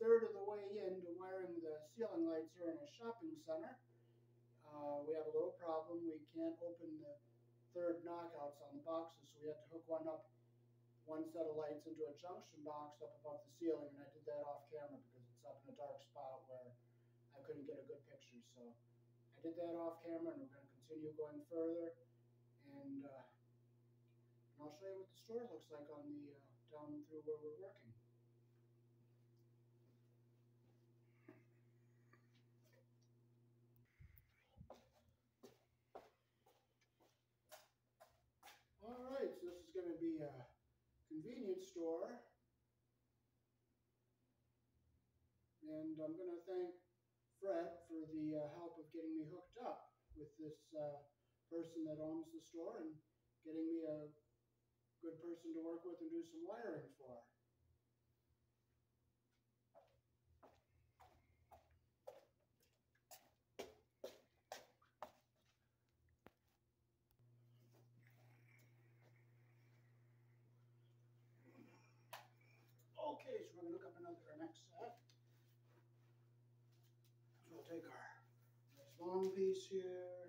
third of the way into wiring the ceiling lights here in a shopping center. Uh, we have a little problem. We can't open the third knockouts on the boxes, so we had to hook one up, one set of lights into a junction box up above the ceiling, and I did that off camera because it's up in a dark spot where I couldn't get a good picture. So I did that off camera, and we're going to continue going further, and, uh, and I'll show you what the store looks like on the uh, down through where we're working. All right, so this is going to be a convenience store. And I'm going to thank Fred for the uh, help of getting me hooked up with this uh, person that owns the store and getting me a good person to work with and do some wiring for. Okay, so we're gonna look up another our next set. So we'll take our nice long piece here.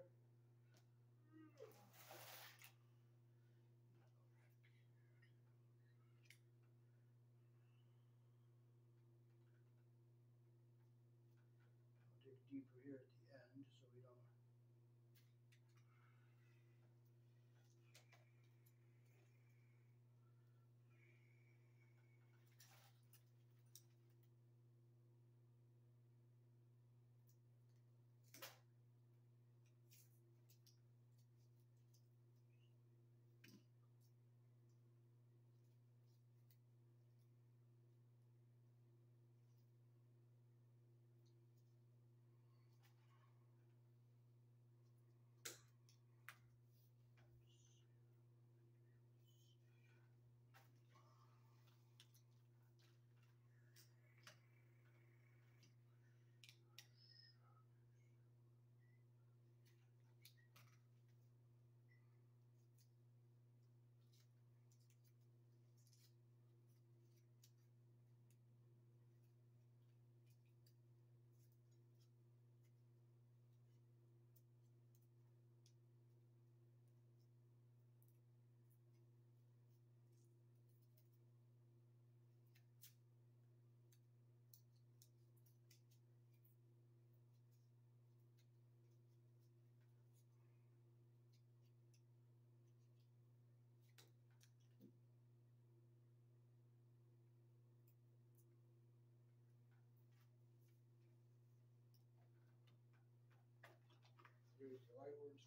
Here's the light where it's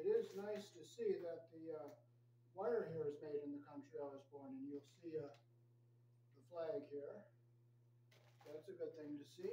It is nice to see that the uh, wire here is made in the country I was born in. You'll see uh, the flag here. That's a good thing to see.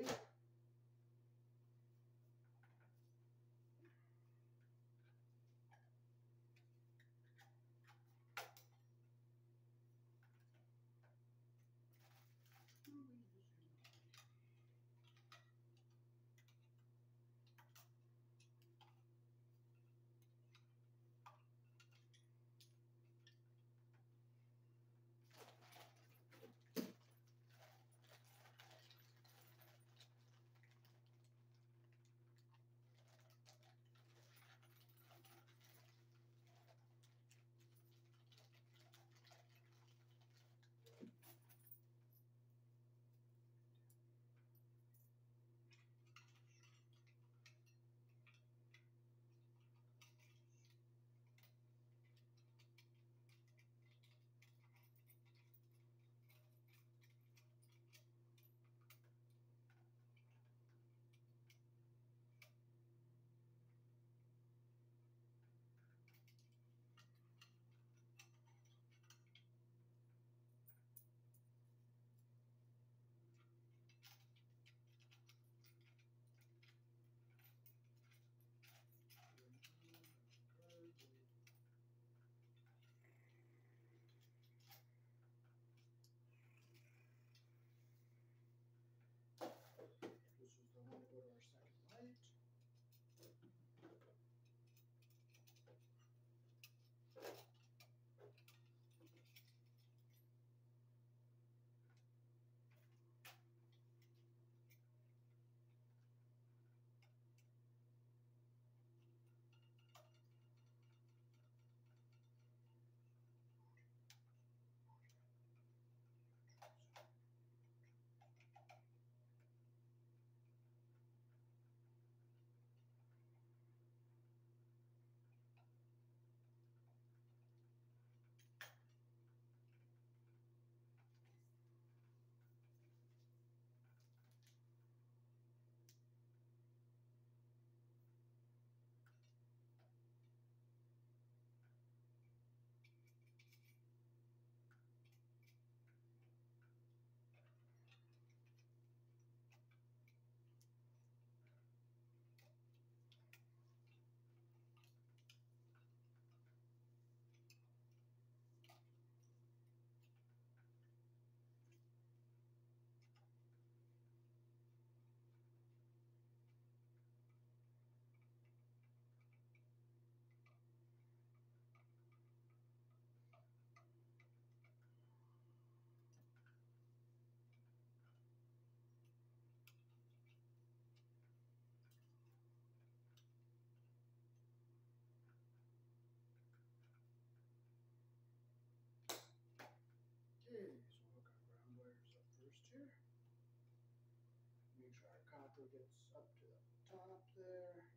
until it gets up to the top there.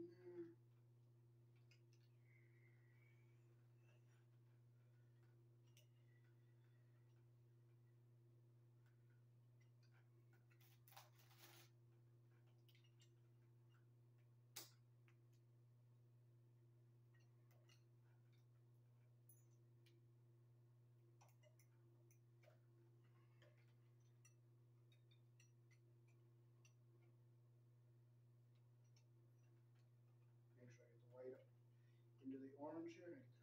Amen the arms unit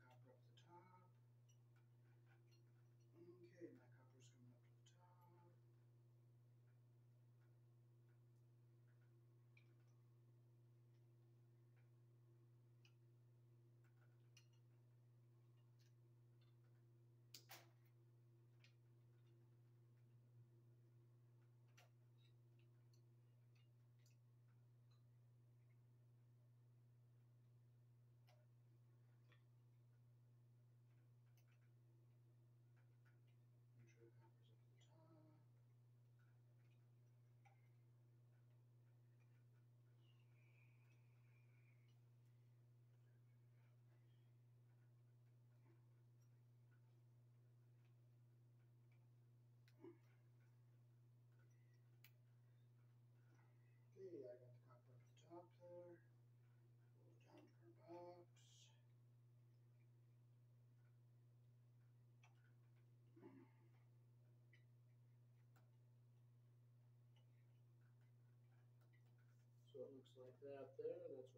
that there. That's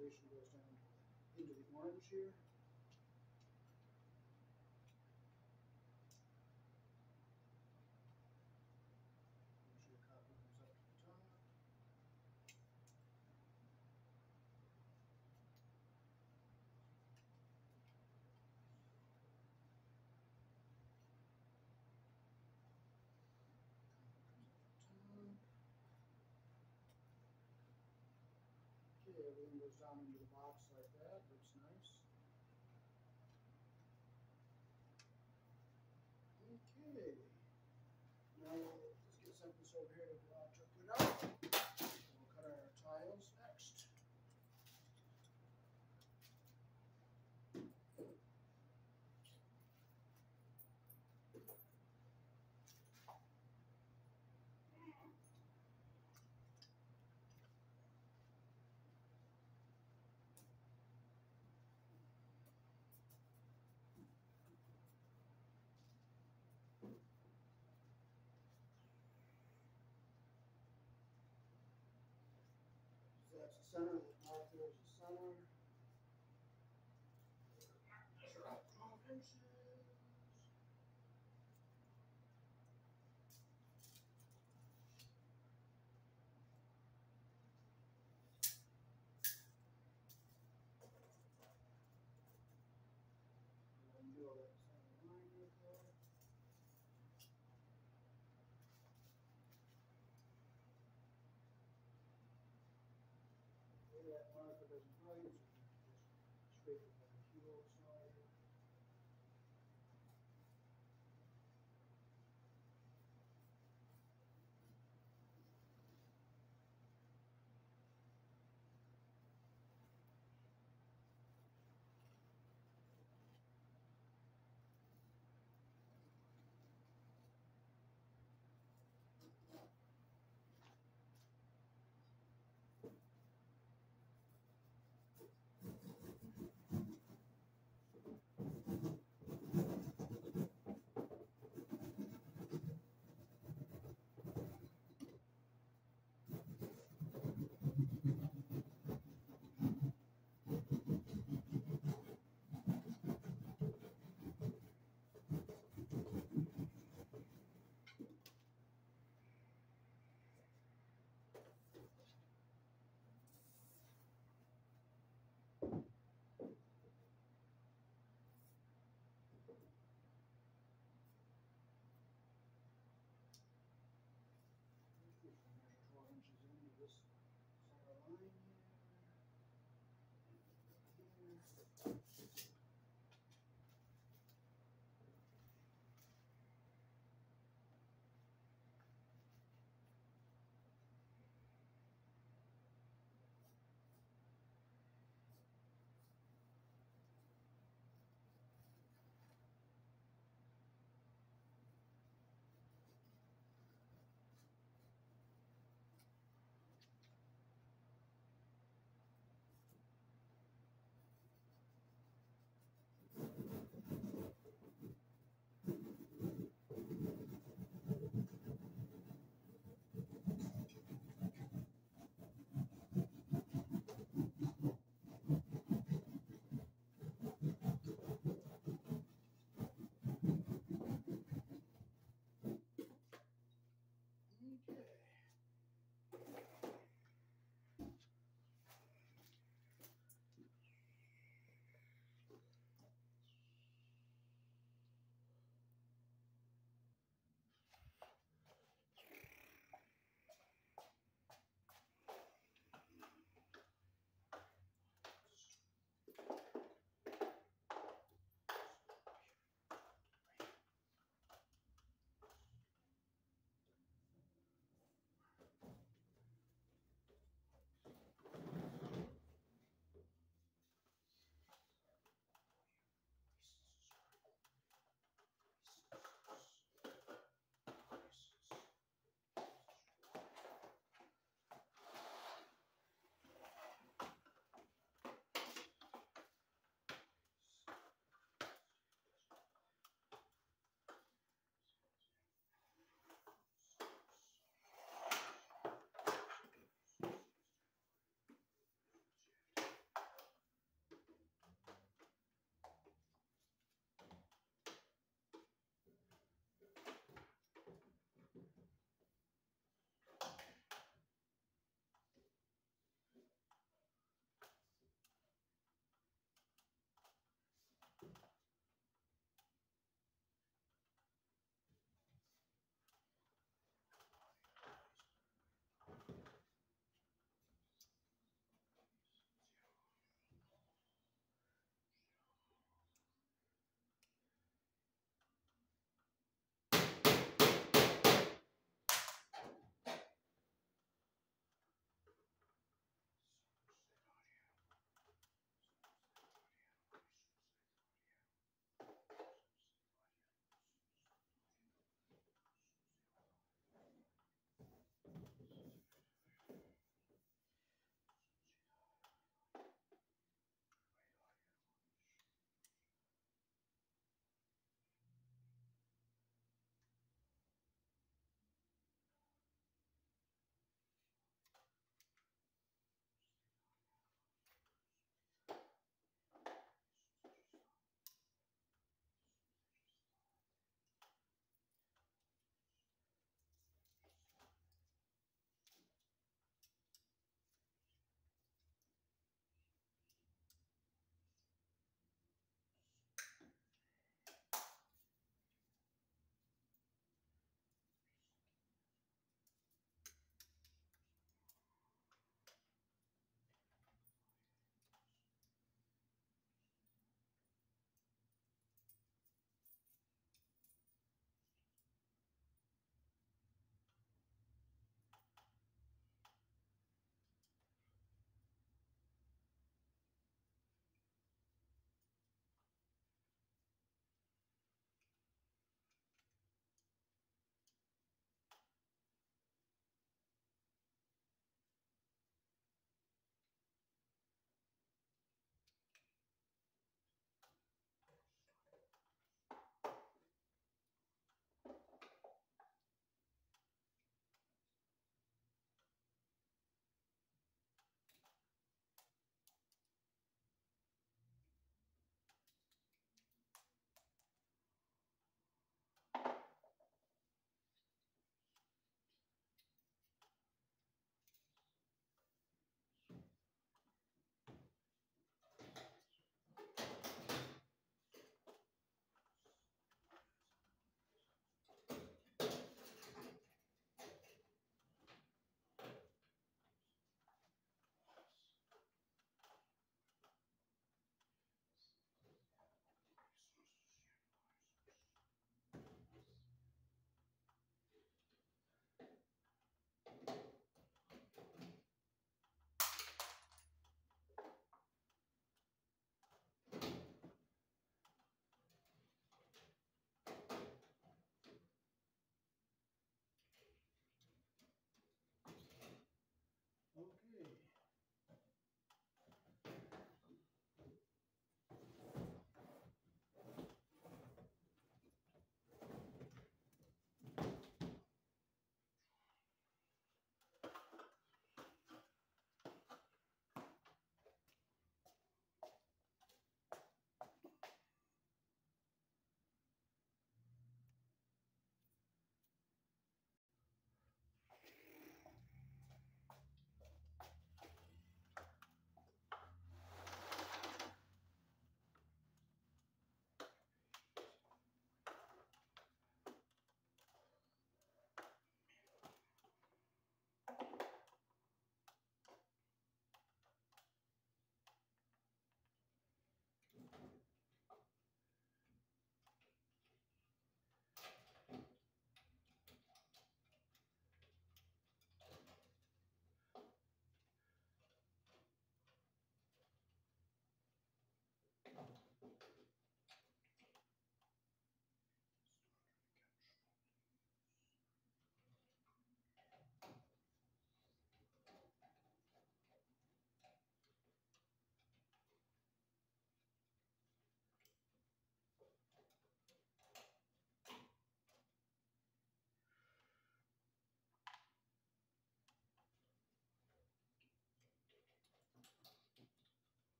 circulation goes down into the orange here. Make sure your copper comes up to the top. Okay, everything goes down into the box like that, looks nice. Okay, now let's get this over here to uh, to put up. We'll cut our tiles next. So that's the center, the mark there is the center. Center line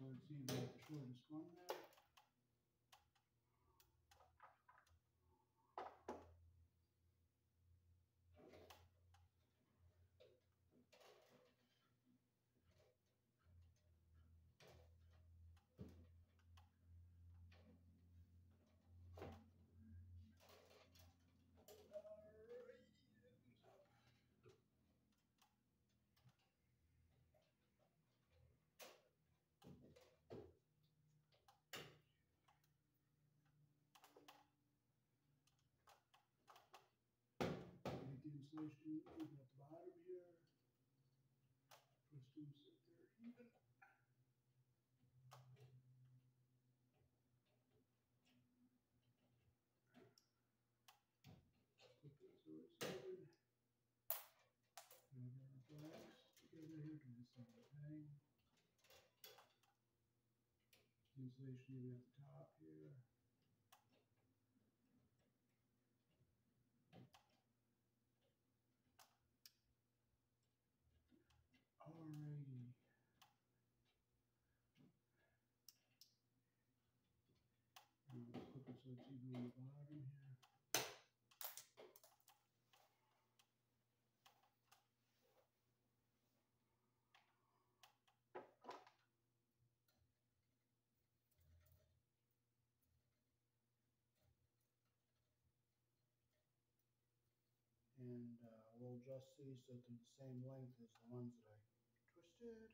so it's even the shortest one there. Make the insulation even at the bottom here. Twist them so they're even. Put this so it's even. Have our blacks together here, do the same thing. Insulation even at the top here. Alrighty. Now let's put this so it's even on the bottom here. And uh, we'll just these so they're the same length as the ones that I twisted.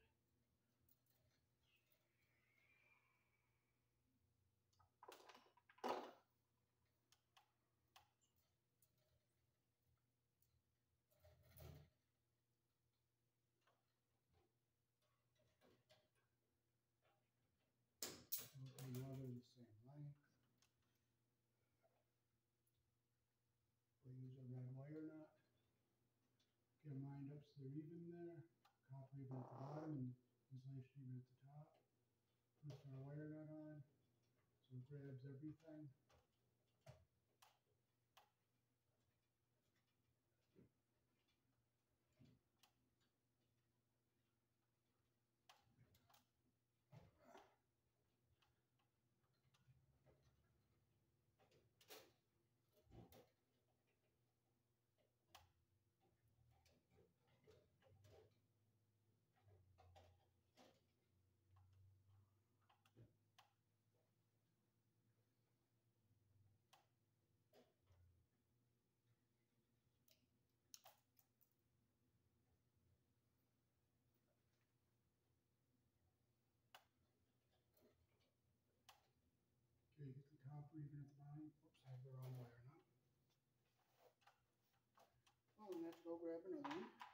Okay, now they're the same length. We'll use a red wire nut. Get they're even there. Copper even at the bottom and insulation even at the top. Twist our wire nut on so it grabs everything. Okay, get the copper even. Oops, I have the wrong. Well, let's go grab another one.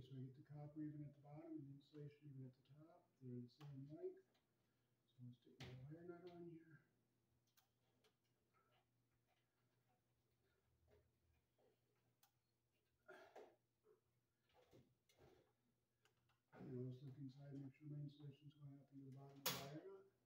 So I get the copper even at the bottom and the insulation even at the top. They're the same length. So let's take the wire nut on here. And let's look inside, make sure my insulation's going up into the bottom of the wire nut.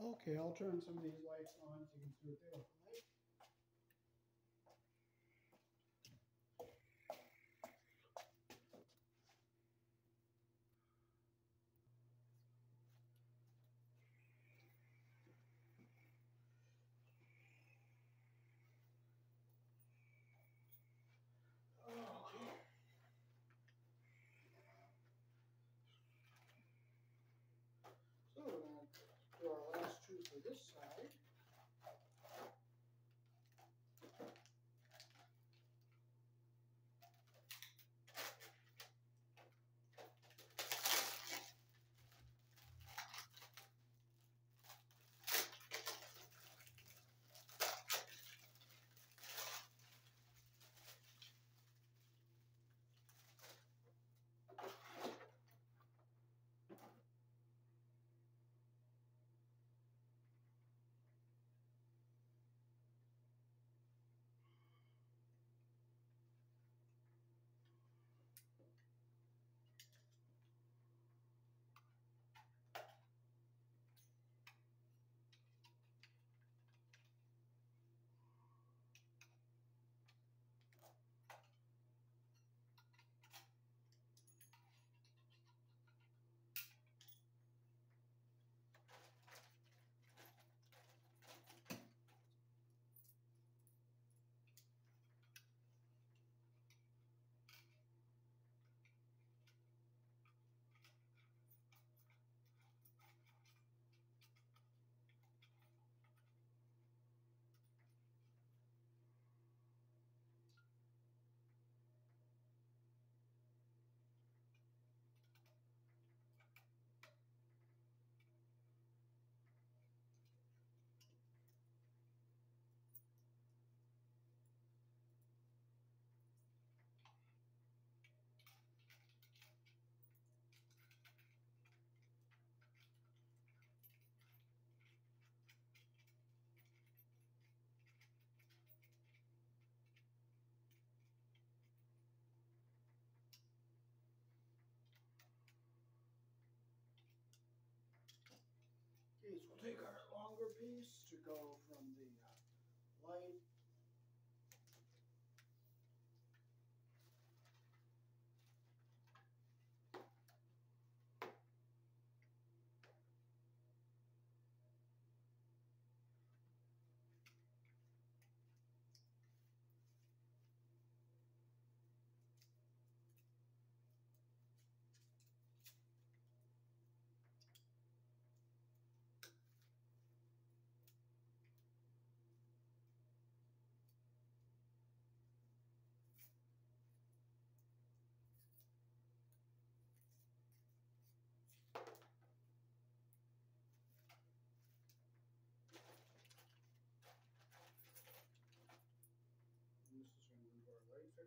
Okay, I'll turn some of these lights on so you can see what they look like. This side. So we'll take our longer piece to go from the uh, light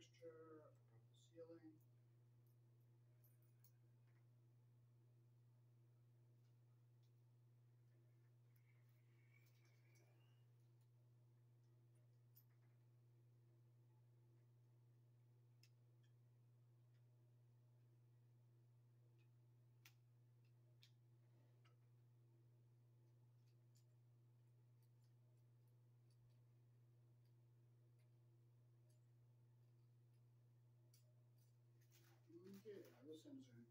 fixture above the ceiling. End's going to go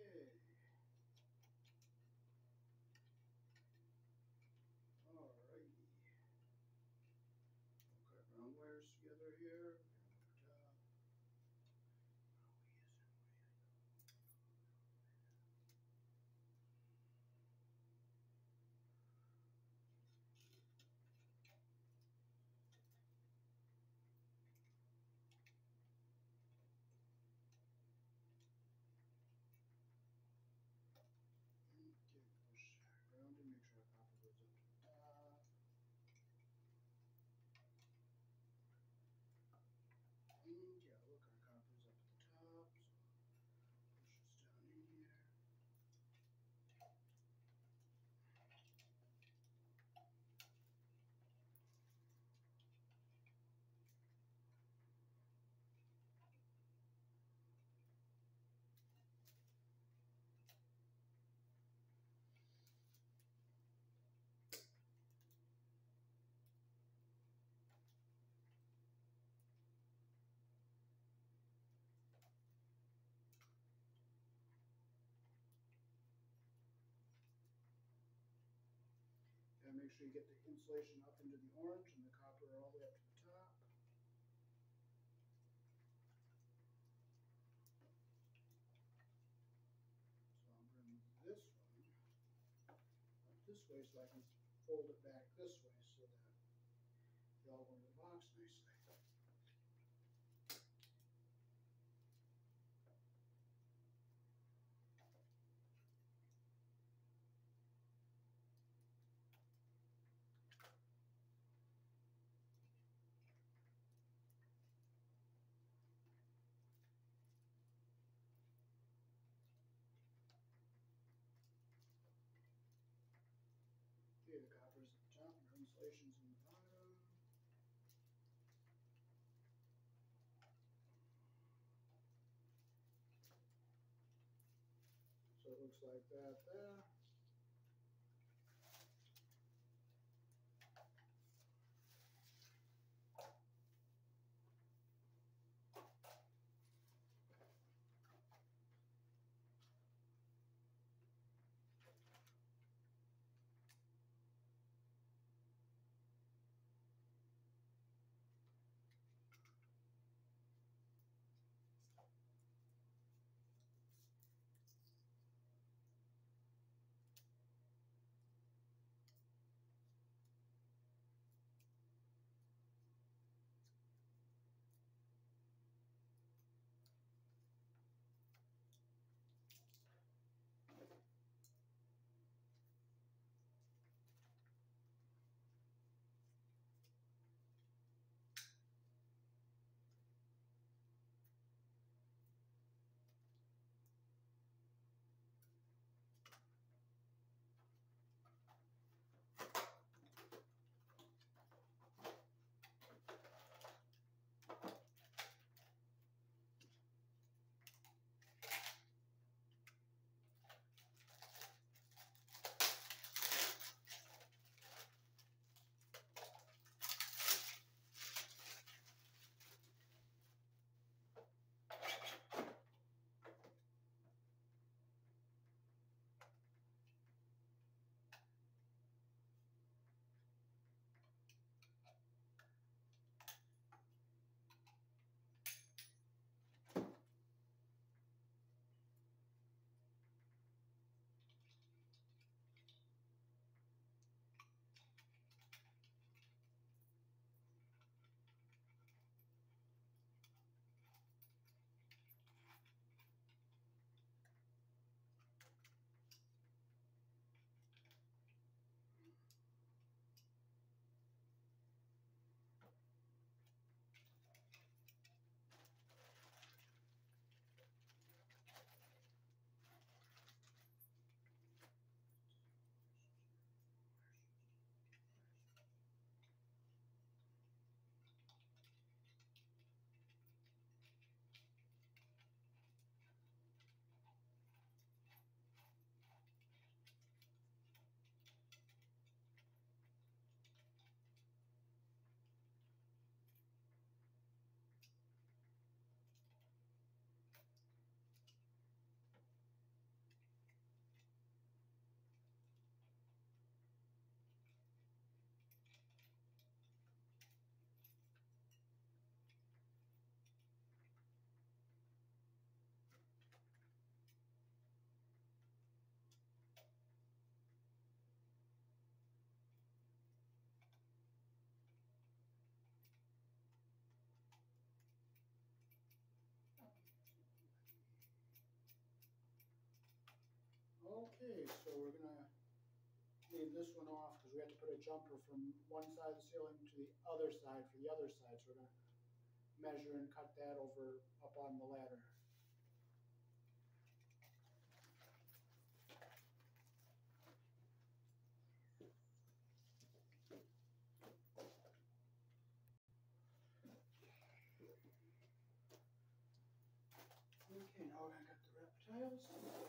Yeah. Make sure you get the insulation up into the orange and the copper all the way up to the top. So I'll bring this one up this way so I can fold it back this way so that they all go in the box nicely. Okay, the copper's at the top and our insulation's in the bottom. So it looks like that there. Okay, so we're gonna leave this one off because we have to put a jumper from one side of the ceiling to the other side for the other side. So we're gonna measure and cut that over up on the ladder. Okay, now we're gonna cut the reptiles.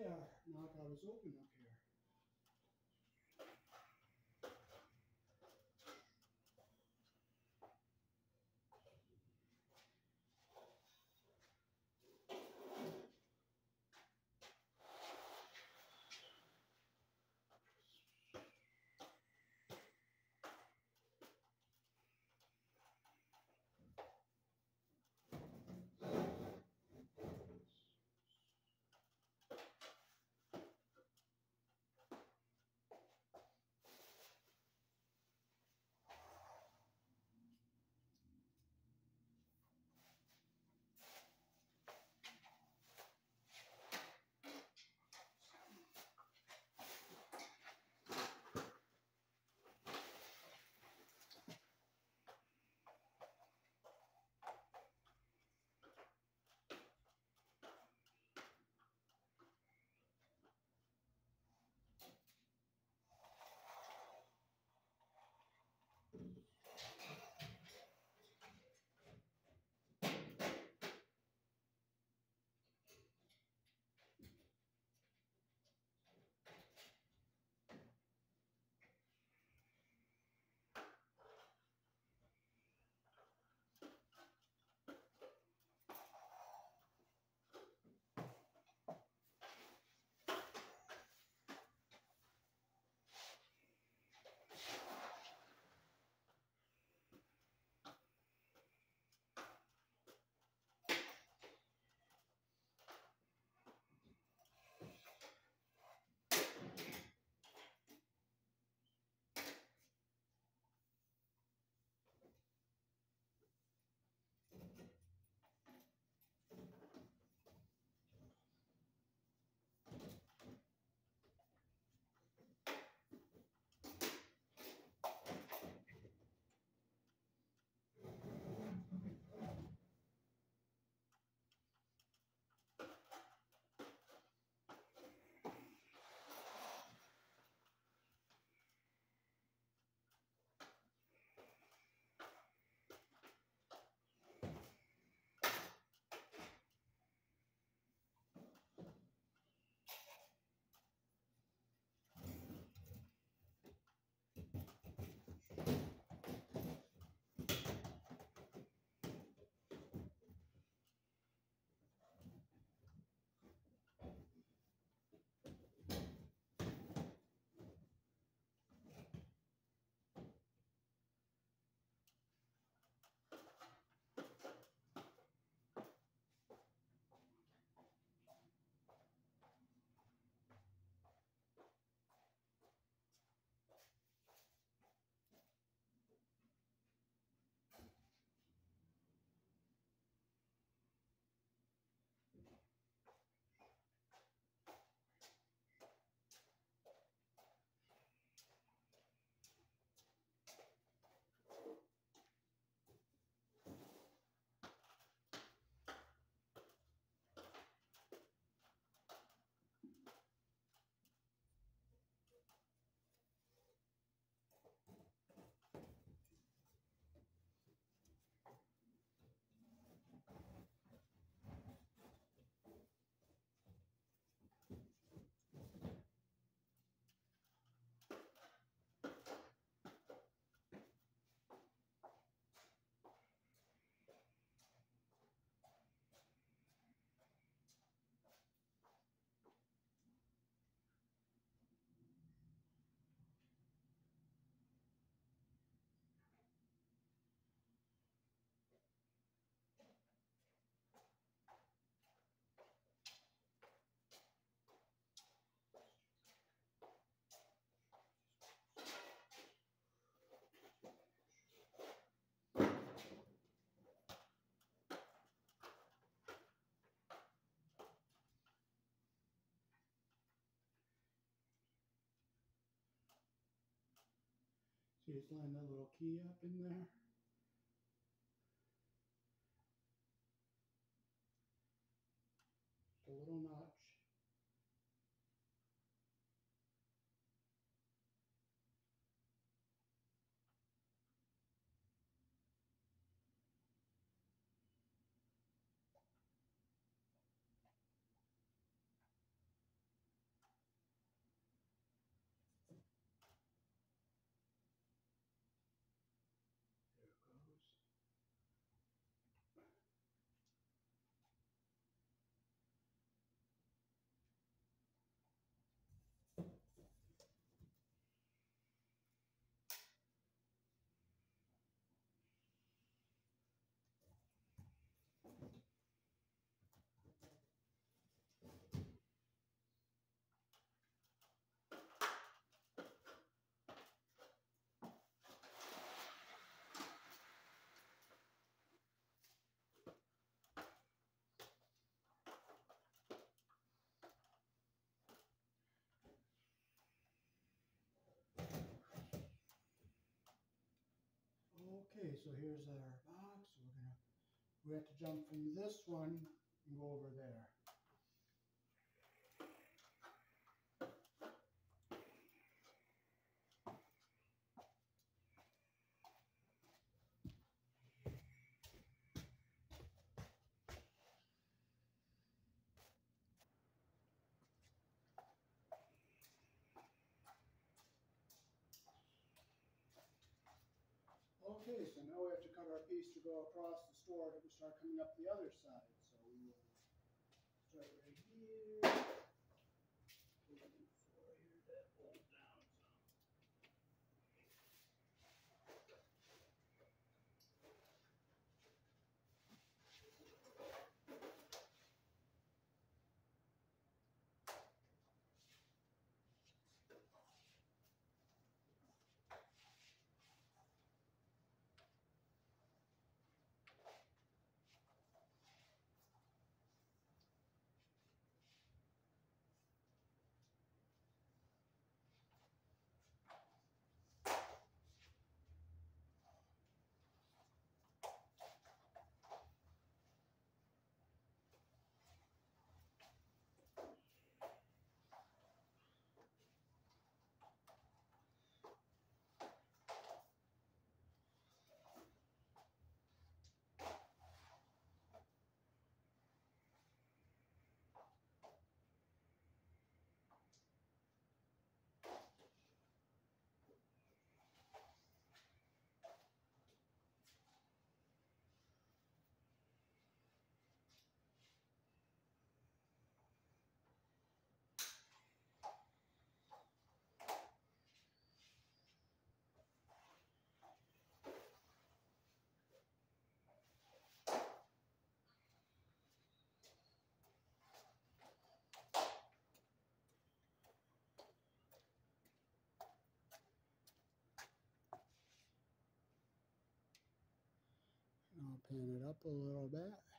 Our knockout is open So just line that little key up in there. A little notch. Okay, so here's our box. We're gonna we have to jump from this one and go over there. We to go across the store to start coming up the other side. Pan it up a little bit.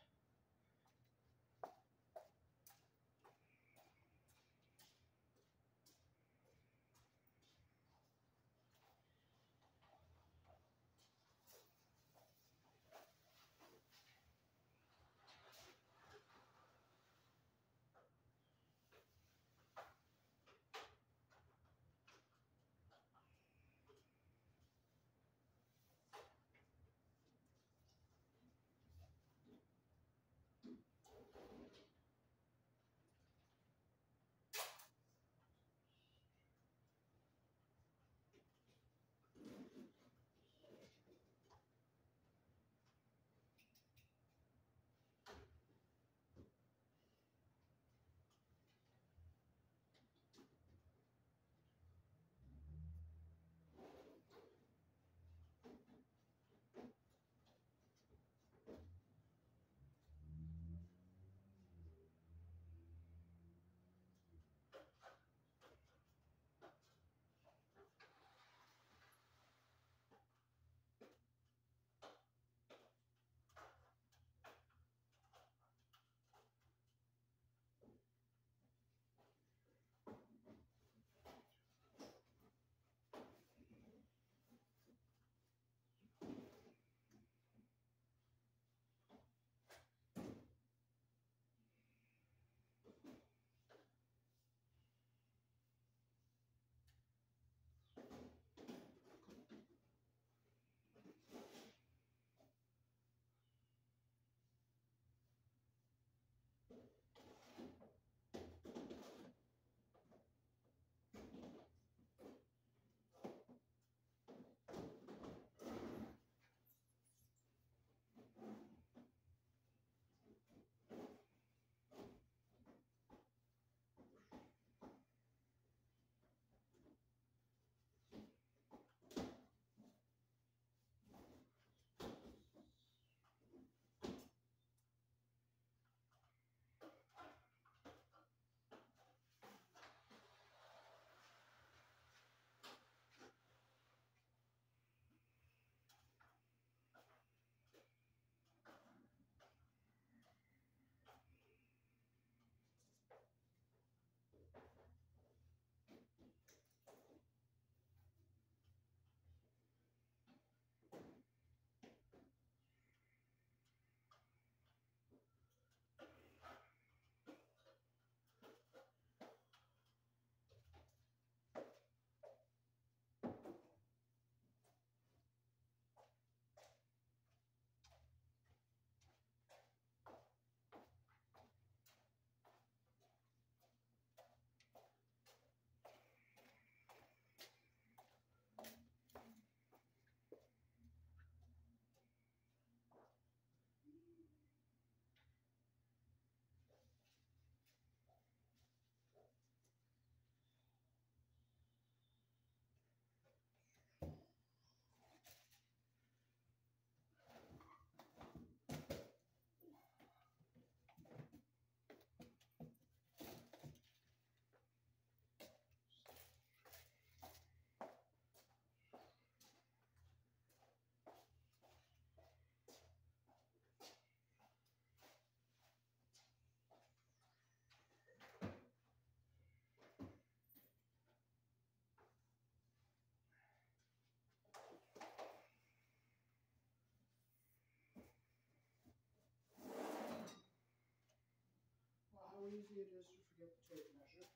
Easy it is to forget the tape measure.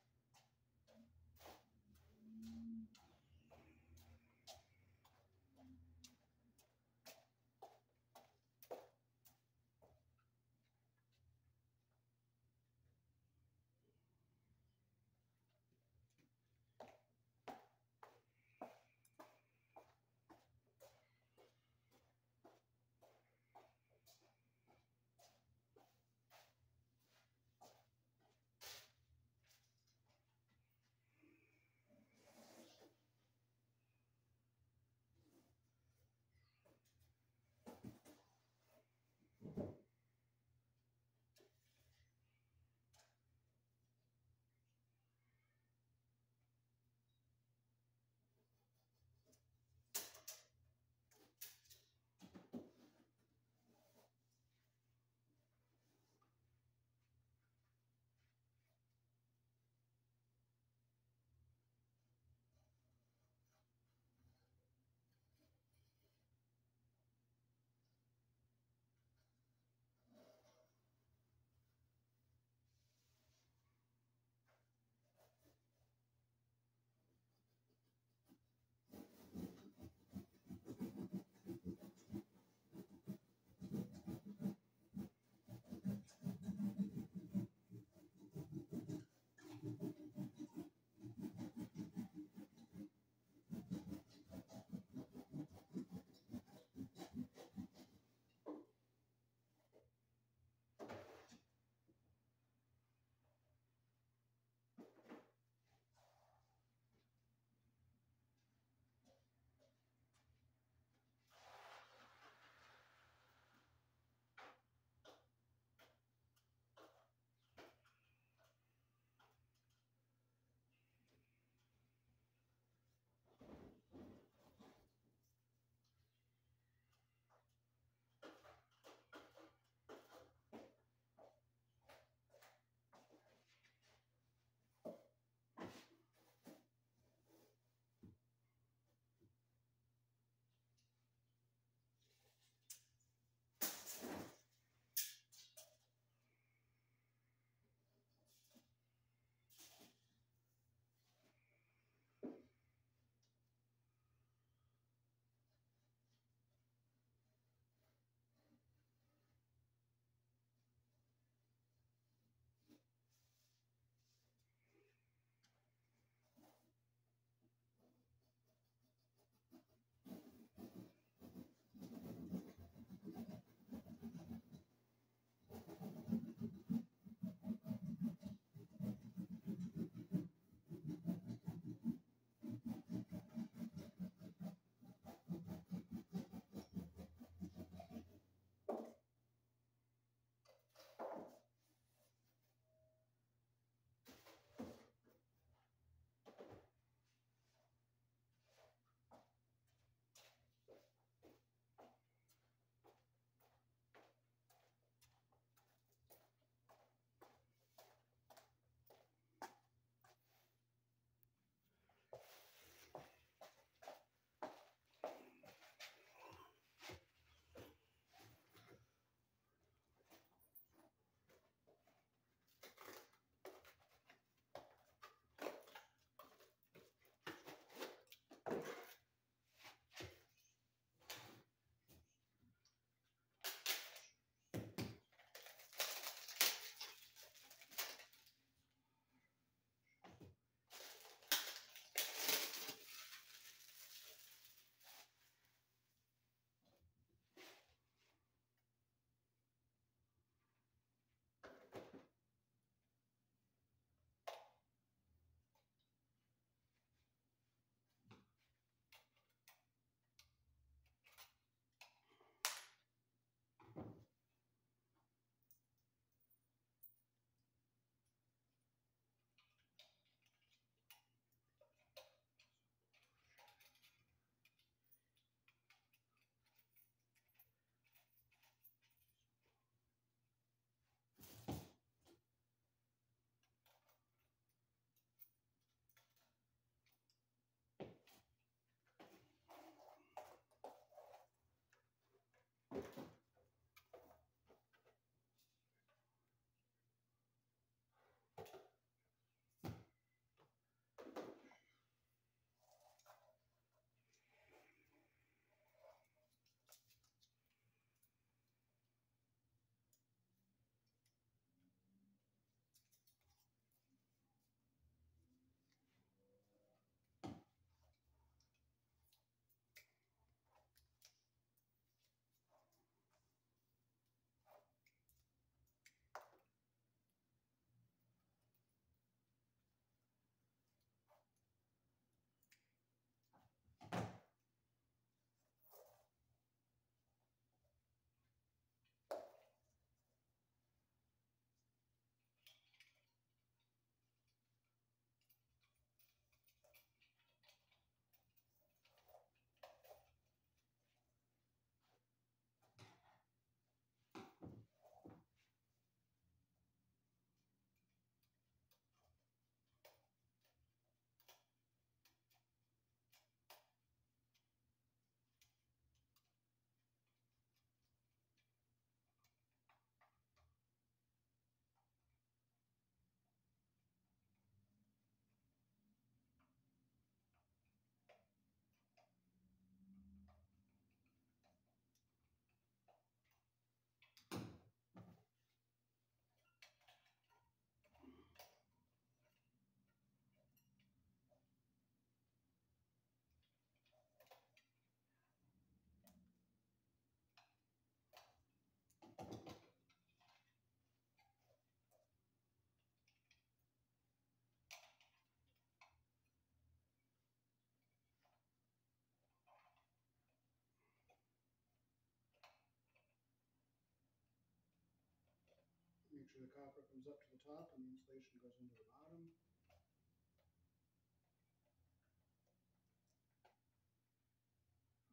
The copper comes up to the top and the insulation goes into the bottom.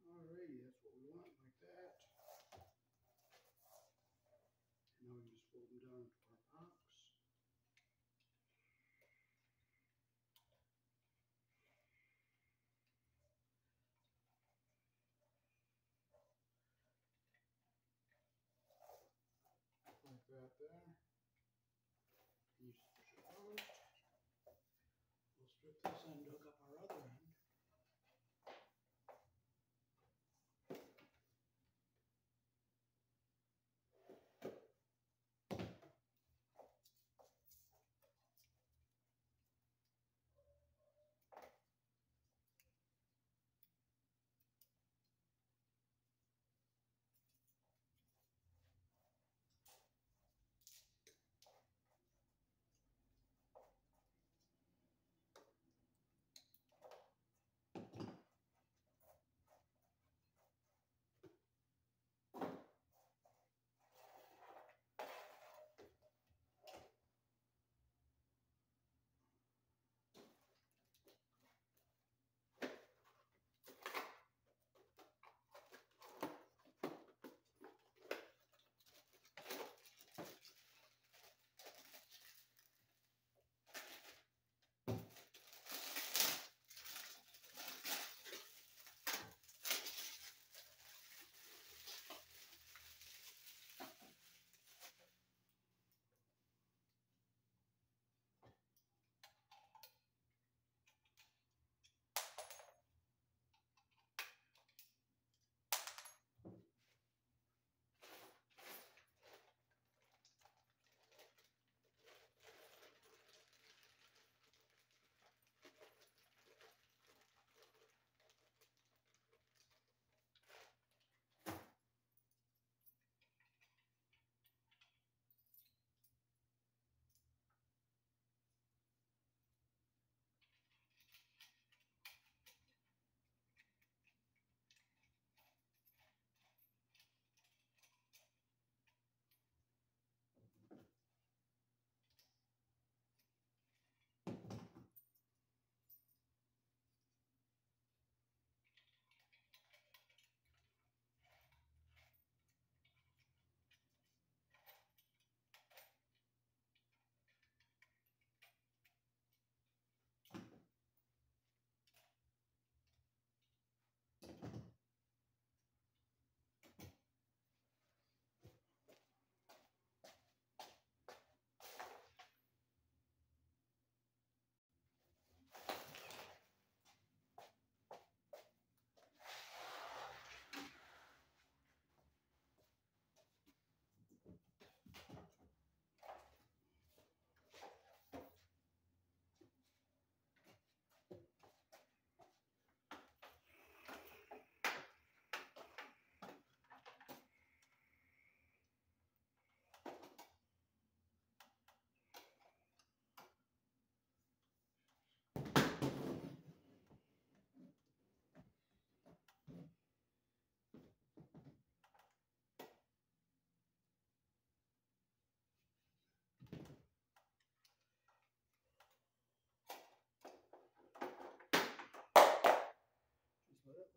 Alrighty, that's what we want, like that. And now we can just fold them down into our box. Like that there.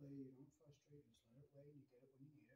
It lay, you don't frustrate, just let it lay and you get it when you need it.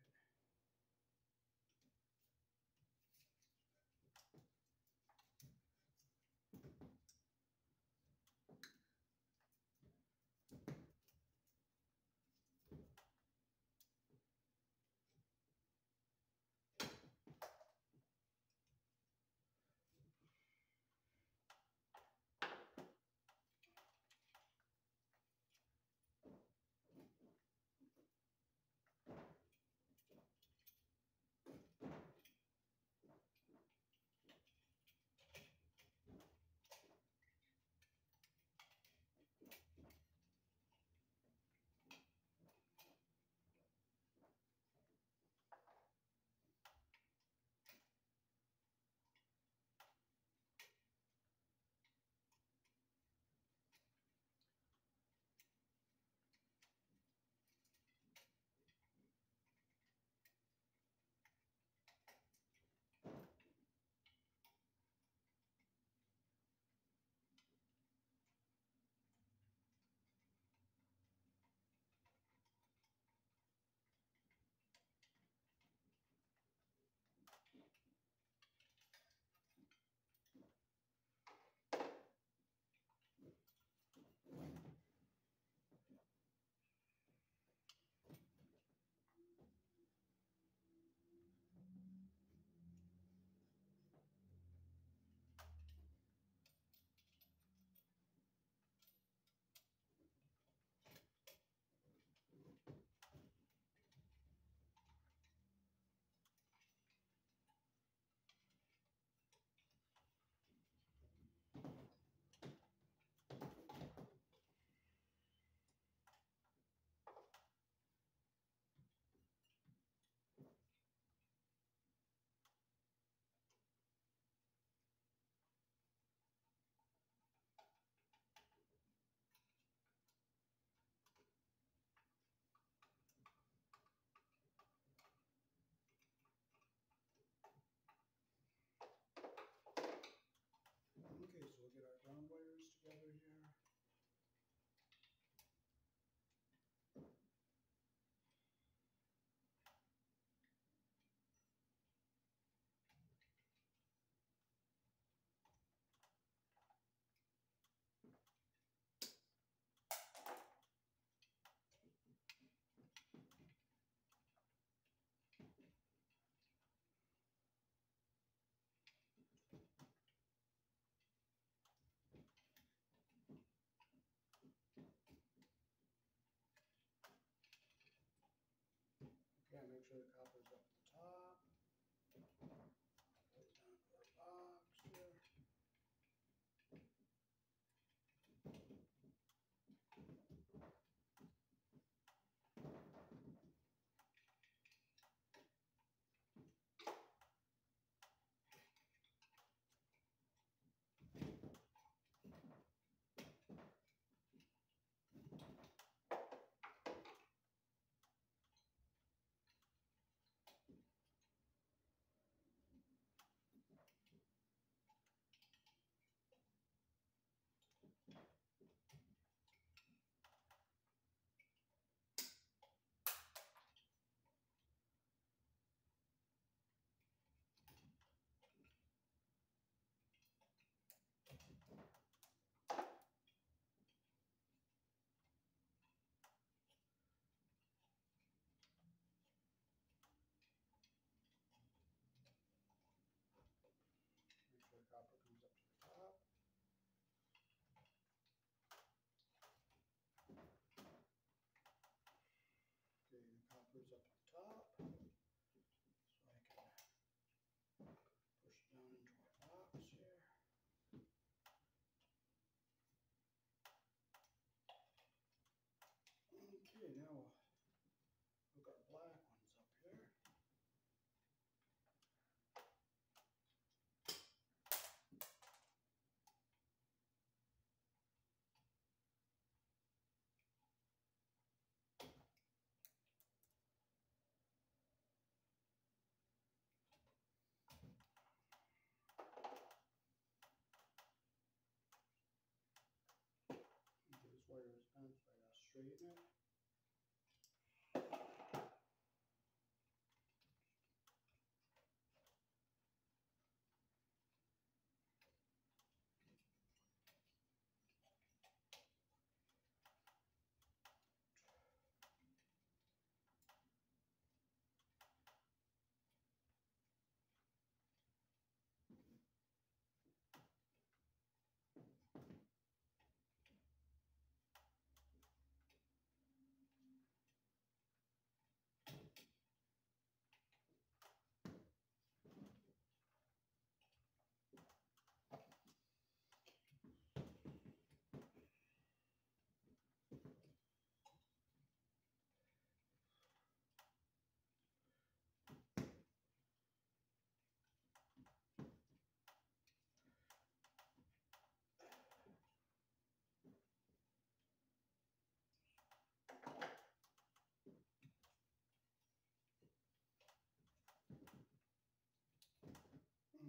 Together make sure the copper's up at the top. Put it down to our box here. Make sure the copper comes up to the top. Okay, the copper's up at the top. So I can push it down into our box here. Okay, now we'll hook our black ones up here. Okay, This wire is bent, so I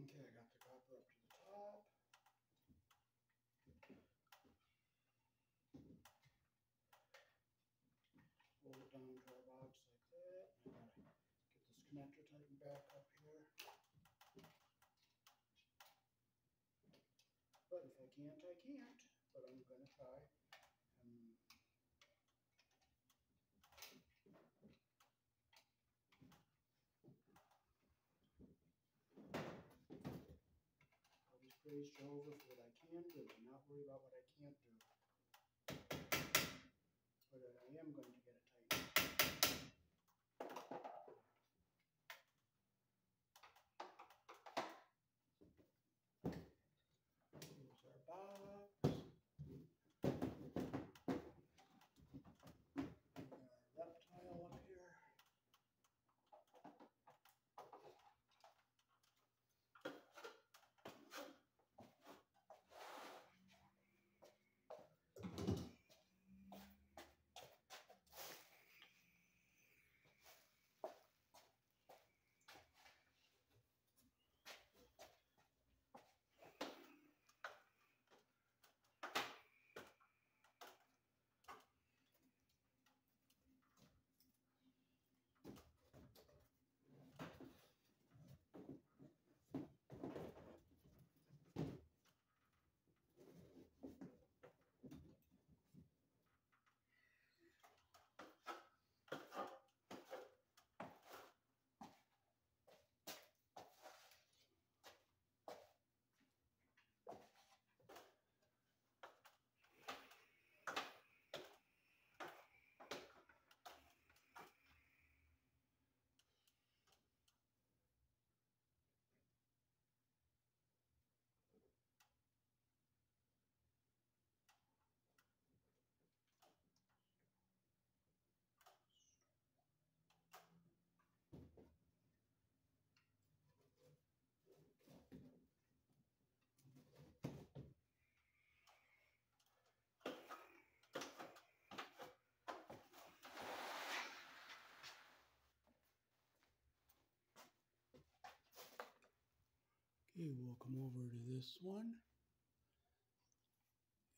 Okay, I got the copper up to the top. Hold it down to our box like that. Gotta get this connector tightened back up here. But if I can't, I can't, but I'm gonna try. Praise Jehovah for what I can do, and not worry about what I can't do. But I am going to Okay, we'll come over to this one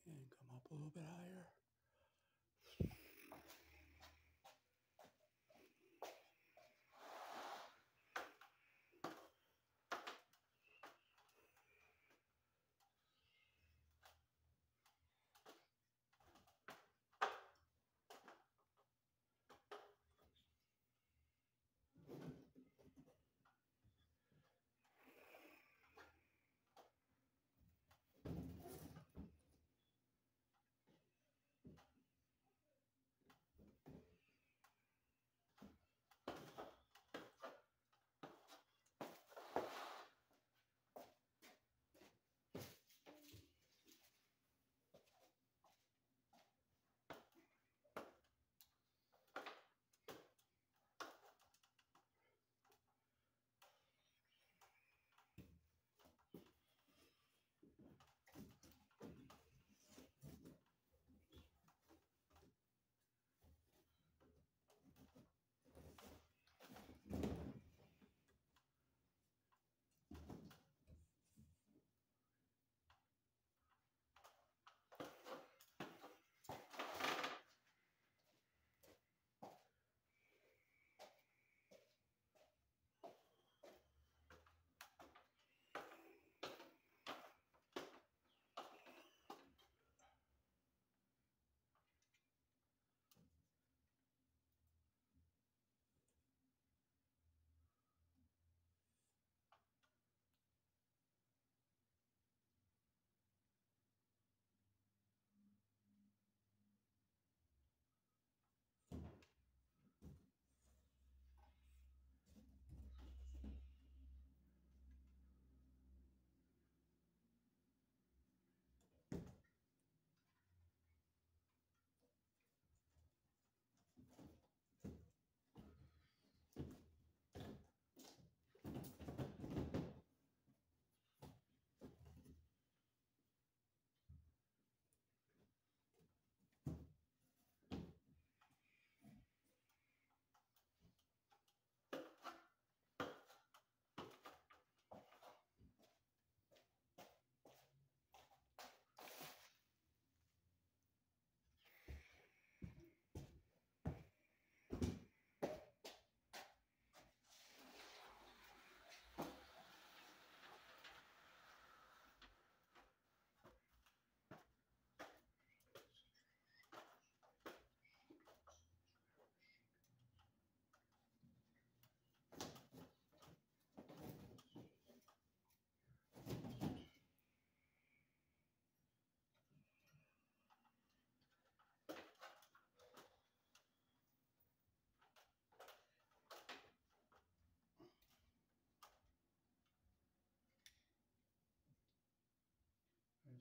and come up a little bit higher.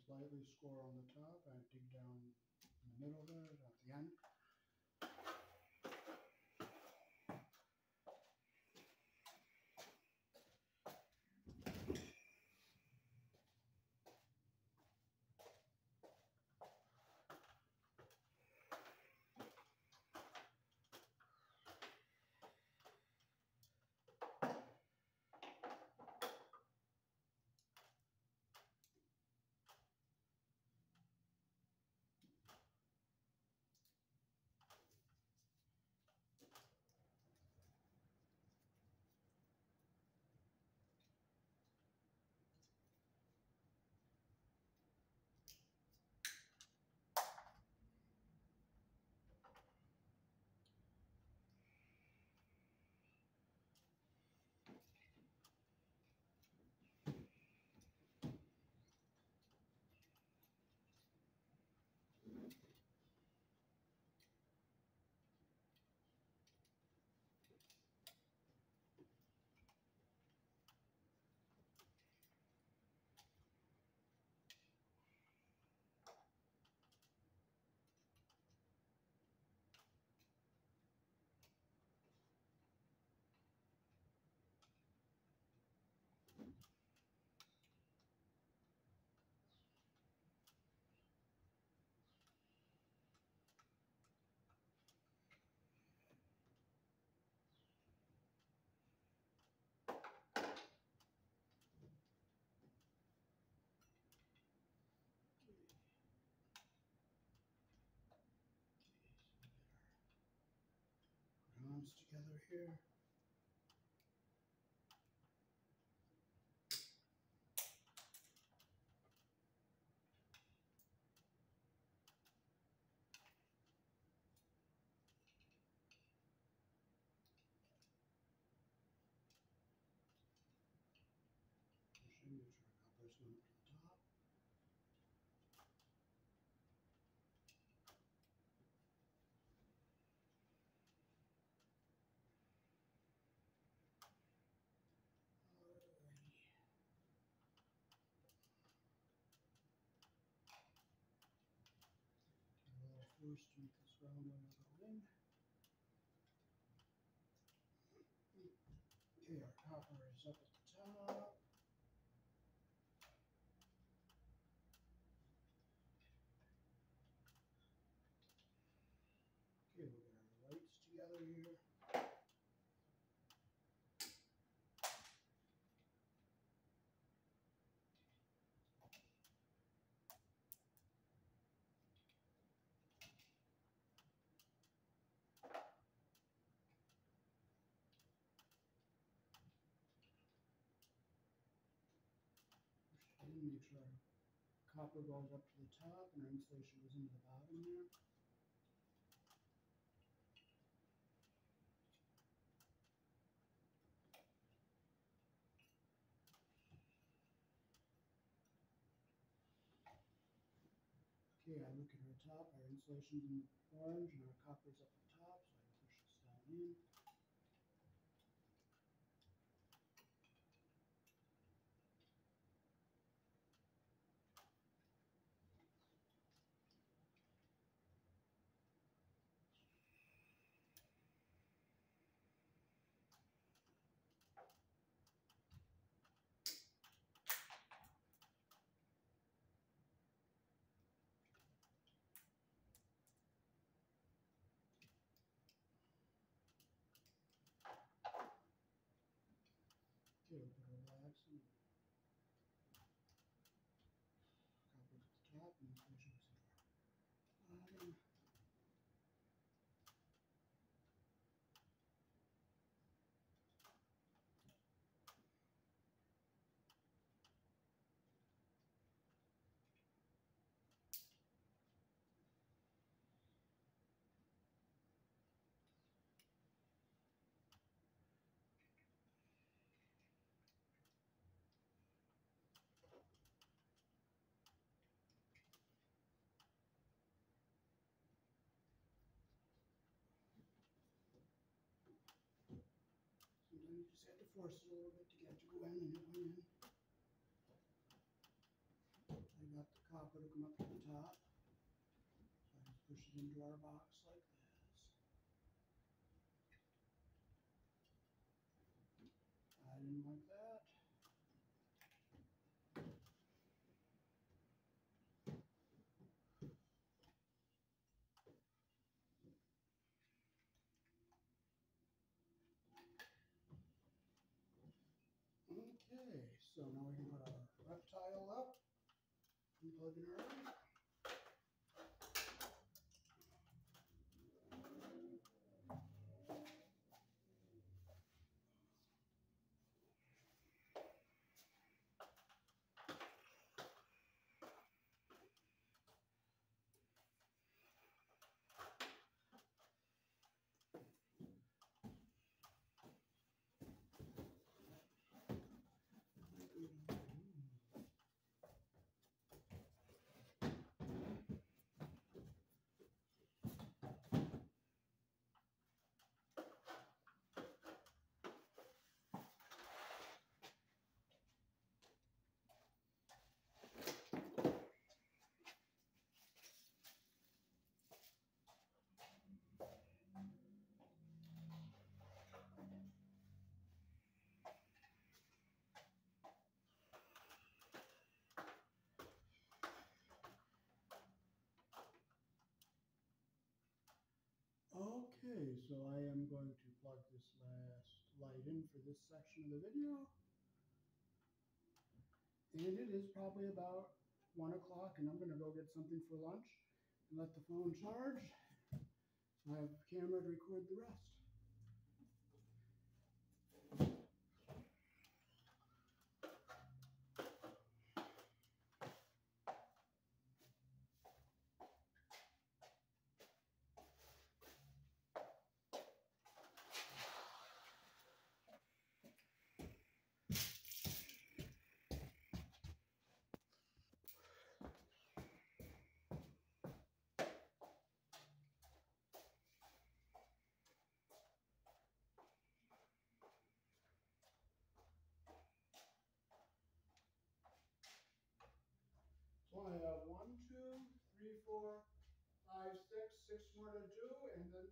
Slightly score on the top, I dig down in the middle there, at the end. This together here. Push in, make sure our copper's going up to the top. Alrighty. To this round one go in. Okay, our copper is up at the top. Okay, we'll get our lights together here. Push it in, make sure our copper goes up to the top and our insulation goes into the bottom there. Okay, I look at our top, our insulation's in orange and our copper's up the top, so I push this down in. Okay, we'll put our wax in. Copper's at the top and insulation goes into our bottom. Sometimes you just have to it a little bit to get to go in and it went in. I got the copper to come up to the top. So I just push it into our box like this. I didn't like that. Okay, so now we can put our reptile up and plug in our in. Okay, so I am going to plug this last light in for this section of the video. And it is probably about one o'clock and I'm gonna go get something for lunch and let the phone charge. So I have a camera to record the rest. got one, two, three, four, five, six, six more to do, and then